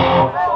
Música